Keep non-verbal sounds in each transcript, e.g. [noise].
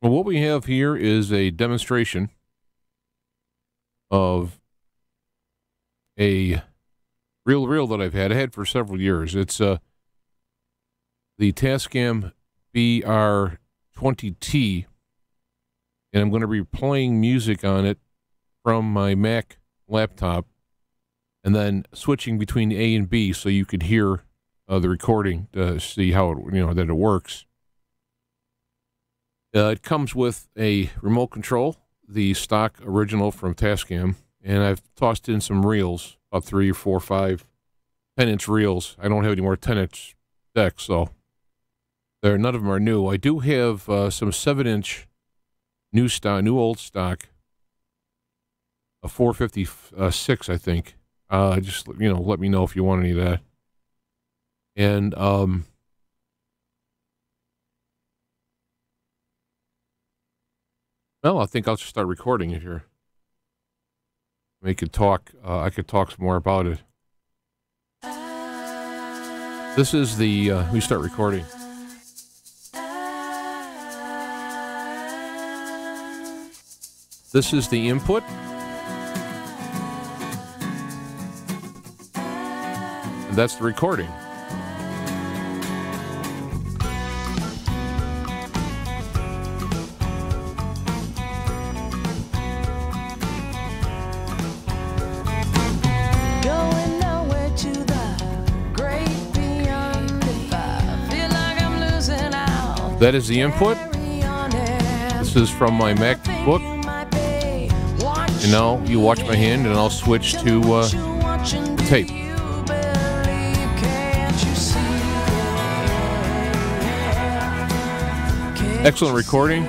Well, what we have here is a demonstration of a real reel that I've had. I had for several years. It's uh, the Tascam BR20T, and I'm going to be playing music on it from my Mac laptop and then switching between A and B so you could hear uh, the recording to see how it, you know that it works. Uh, it comes with a remote control, the stock original from Tascam, and I've tossed in some reels, about three or four, five, 10 inch reels. I don't have any more 10 inch decks, so there none of them are new. I do have uh, some seven inch new stock, new old stock, a 456, I think. Uh, just you know, let me know if you want any of that. And um, well, I think I'll just start recording it here. We could talk. Uh, I could talk some more about it. This is the. Uh, we start recording. This is the input. And that's the recording. That is the input. This is from my MacBook. And now you watch my hand, and I'll switch to uh, do tape. excellent recording.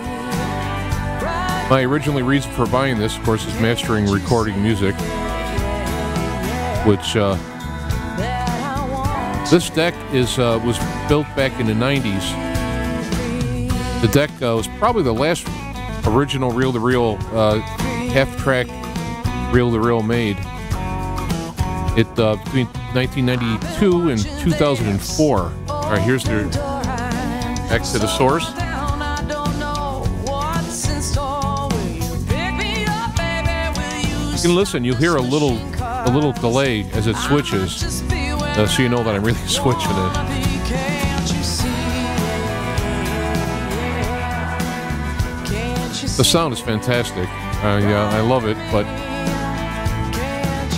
My originally reason for buying this, of course, is mastering recording music, which uh, this deck is uh, was built back in the '90s. The deck uh, was probably the last original reel-to-reel uh, half-track reel-to-reel made. It uh, between 1992 and 2004. All right, here's the exit of source. You can listen. You'll hear a little a little delay as it switches, uh, so you know that I'm really [laughs] switching it. The sound is fantastic. Uh, yeah, I love it, but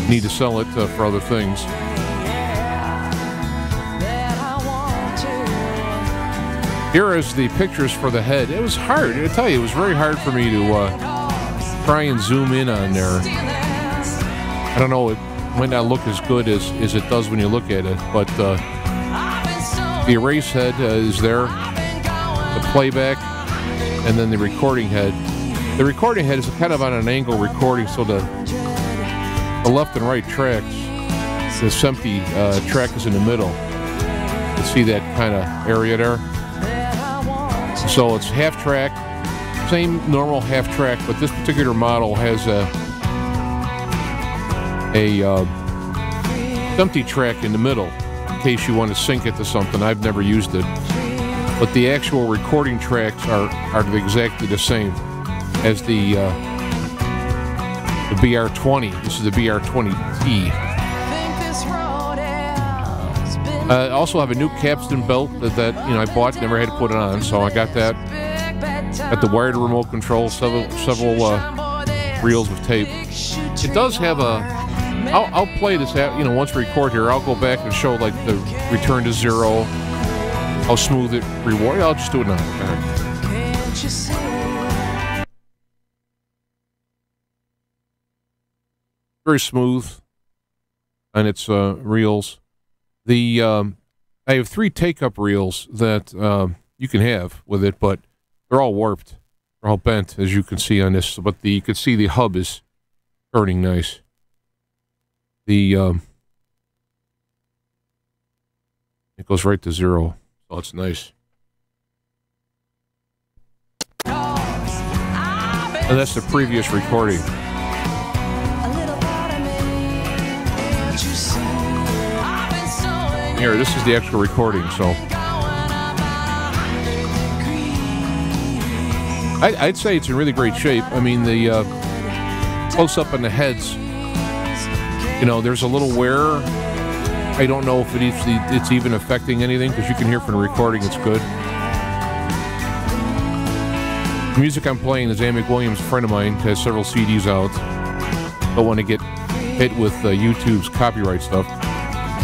need to sell it uh, for other things. Here is the pictures for the head. It was hard. I tell you, it was very hard for me to uh, try and zoom in on there. I don't know. It might not look as good as, as it does when you look at it, but uh, the erase head uh, is there, the playback, and then the recording head. The recording head is kind of on an angle recording, so the the left and right tracks, this empty uh, track is in the middle. You see that kind of area there? So it's half track, same normal half track, but this particular model has a a uh, empty track in the middle in case you want to sync it to something. I've never used it, but the actual recording tracks are are exactly the same as the uh, the BR20. This is the BR20T. Uh, also have a new capstan belt that, that you know I bought, never had to put it on, so I got that. Got the wired remote control, several several uh, reels of tape. It does have a. I'll, I'll play this. Out, you know, once we record here, I'll go back and show like the return to zero, how smooth it reward. I'll just do it now. Very smooth on its uh, reels. The um, I have three take-up reels that um, you can have with it, but they're all warped. They're all bent, as you can see on this. But the, you can see the hub is turning nice. The um, it goes right to zero, so it's nice. And that's the previous recording. Here, this is the actual recording, so I, I'd say it's in really great shape. I mean, the uh, close up on the heads, you know, there's a little wear. I don't know if it is, it's even affecting anything because you can hear from the recording it's good. The music I'm playing is Ann Williams, a friend of mine, has several CDs out. Don't want to get hit with uh, YouTube's copyright stuff.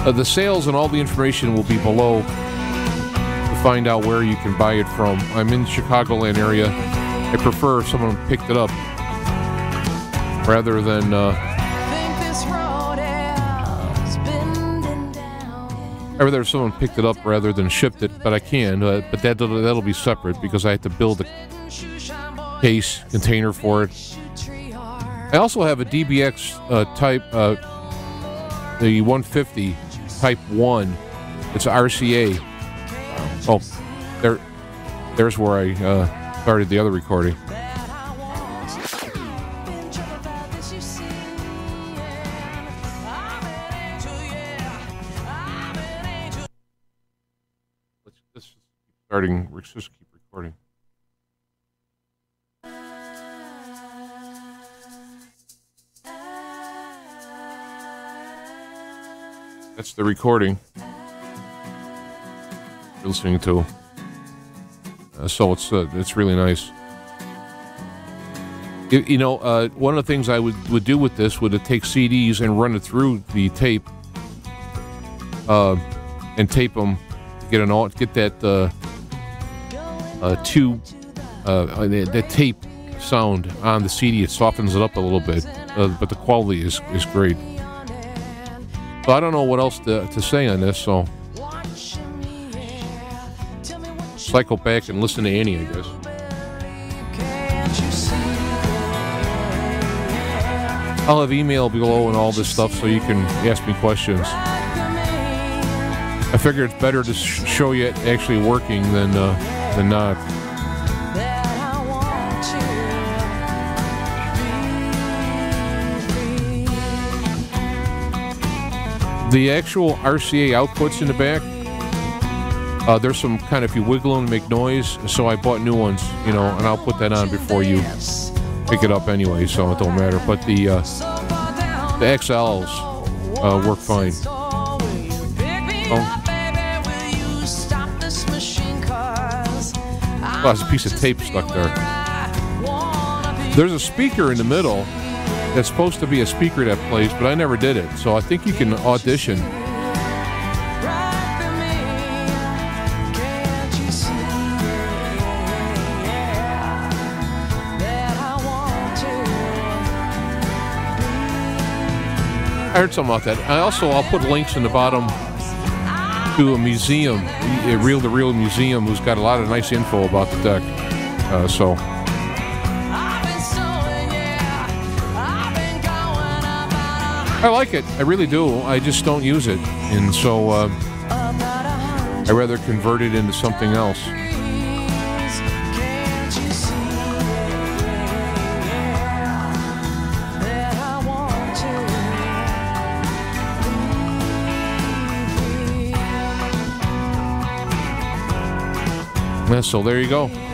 Uh, the sales and all the information will be below to find out where you can buy it from. I'm in the Chicagoland area. I prefer if someone picked it up rather than uh, Think this road is bending down. I'd rather if someone picked it up rather than shipped it, but I can. Uh, but that that'll be separate because I have to build a case container for it. I also have a DBX uh, type, uh, the 150 Type One. It's RCA. Oh, there, there's where I uh, started the other recording. Let's, let's starting. Let's just keep recording. That's the recording you're listening to. Uh, so it's uh, it's really nice. You, you know, uh, one of the things I would, would do with this would to take CDs and run it through the tape, uh, and tape them, get an all get that tube, the, the tape sound on the CD. It softens it up a little bit, uh, but the quality is is great. So I don't know what else to, to say on this. So cycle back and listen to Annie, I guess. I'll have email below and all this stuff so you can ask me questions. I figure it's better to show you it actually working than uh, than not. The actual RCA outputs in the back, uh, there's some kind of if you wiggle them and make noise. So I bought new ones, you know, and I'll put that on before you pick it up anyway, so it don't matter. But the uh, the XLs uh, work fine. Oh. Oh, there's a piece of tape stuck there. There's a speaker in the middle that's supposed to be a speaker that plays, but I never did it. So I think you can audition. I heard something about that. I also I'll put links in the bottom to a museum, a reel to reel museum, who's got a lot of nice info about the deck. Uh, so I like it. I really do. I just don't use it, and so uh, I rather convert it into something else. So there you go.